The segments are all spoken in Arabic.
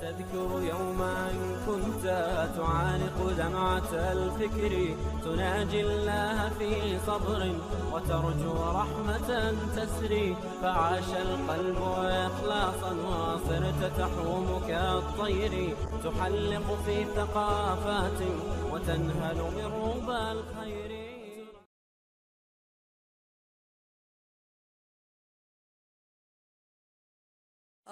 تذكر يوما كنت تعانق دمعة الفكر تناجي الله في صبر وترجو رحمة تسري فعاش القلب إخلاصا وصرت تحوم كالطير. تحلق في ثقافات وتنهل من ربى الخير.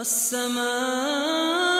والسماء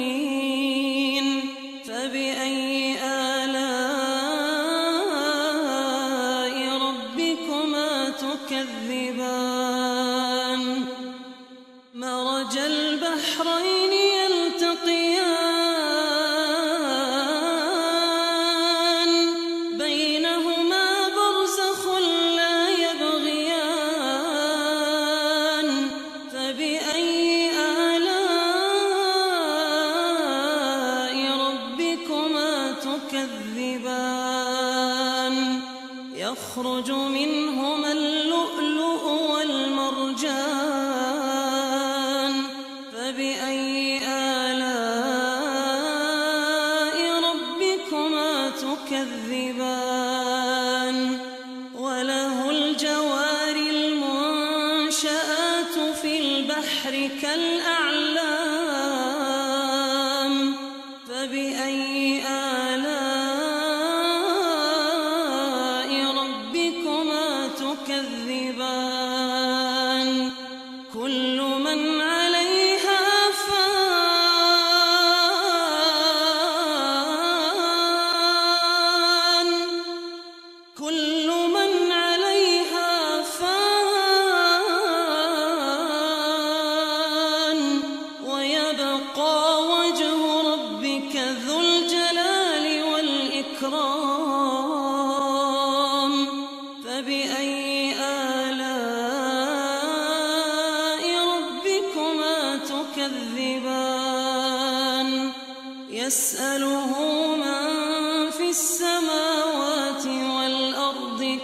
فبأي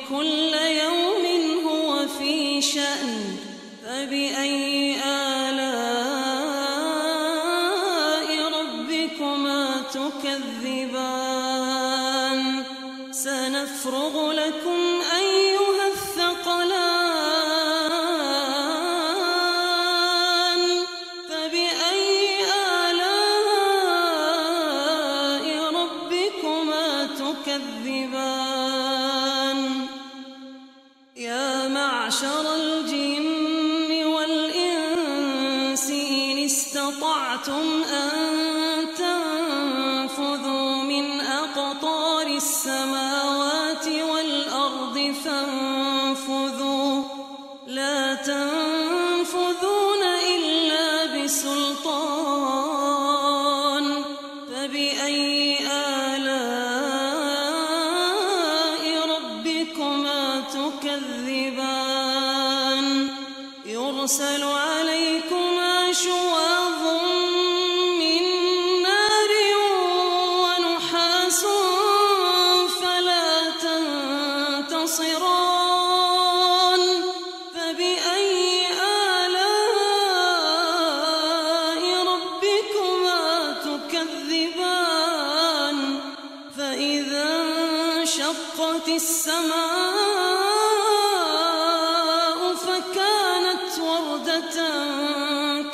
كل فانفذوا لا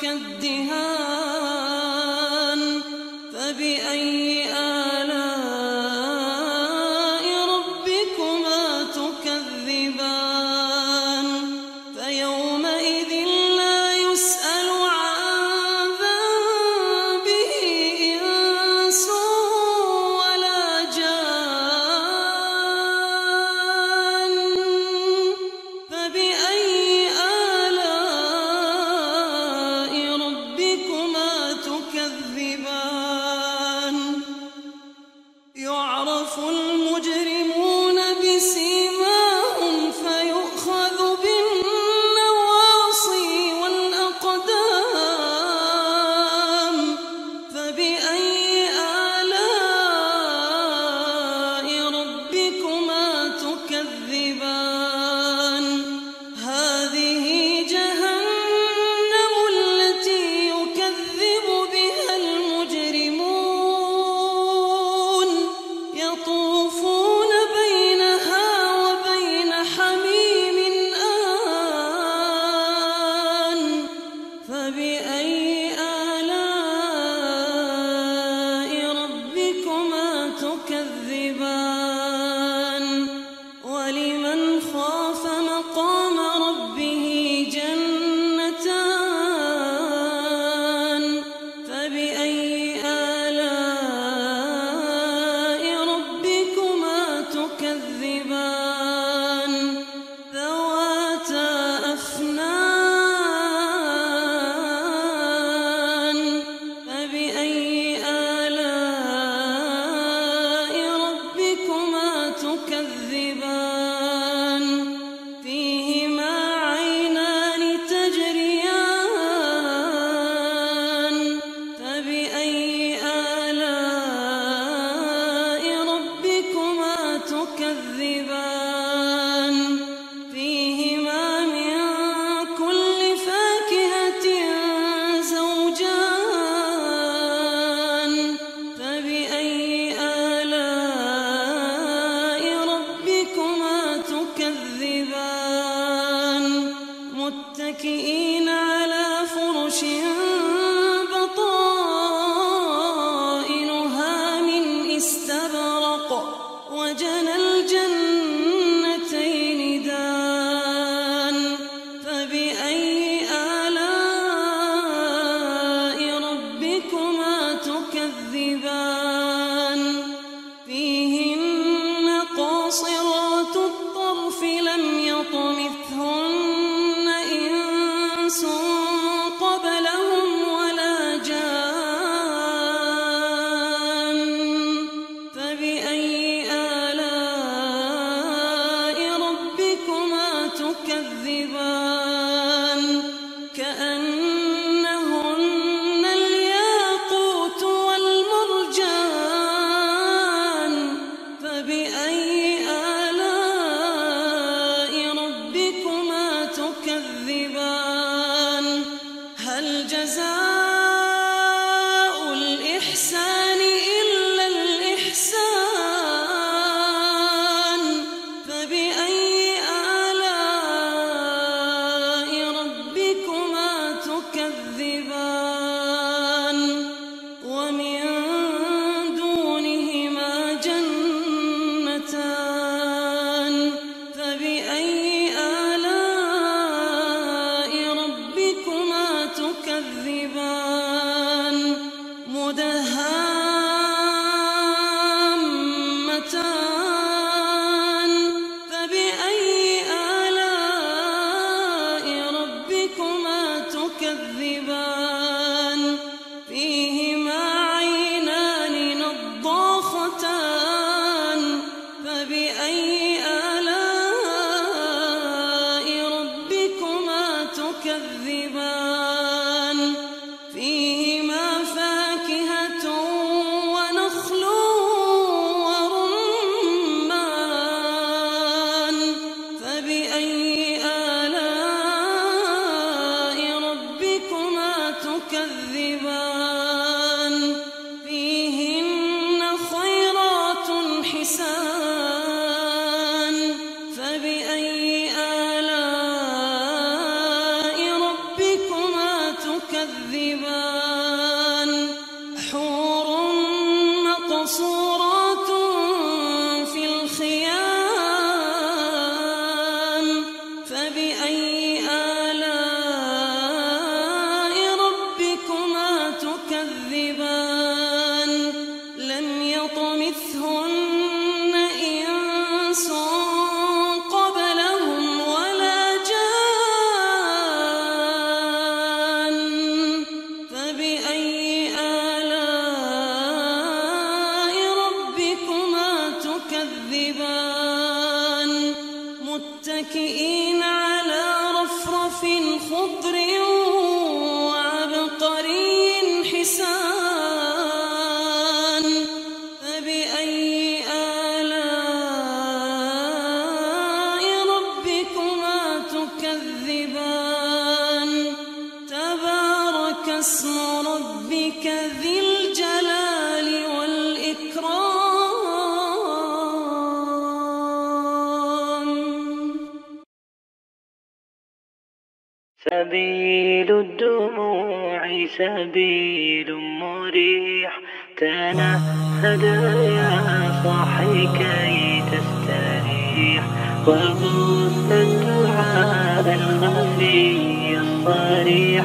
كالدهان. فبأي هل جزاء إِذَا سبيل الدموع سبيل مريح. تنهد يا صاحي كي تستريح. وغص الدعاء الخفي الصريح.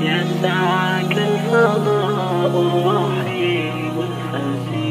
يسعك الفضاء الرحيم الفسيح